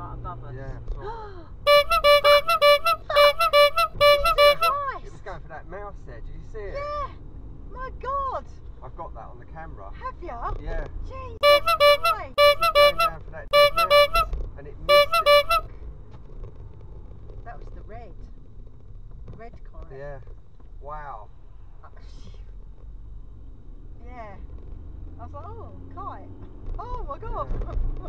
right above us. Yeah, it. Was going for that mouse there. Did you see it? Yeah! My God! I've got that on the camera. Have you? Yeah. Jesus Christ! It was going down for that dead mouse, and it missed it. That was the red. Red kite. Yeah. Wow. Yeah. I was like, oh, kite. Oh my God. Yeah.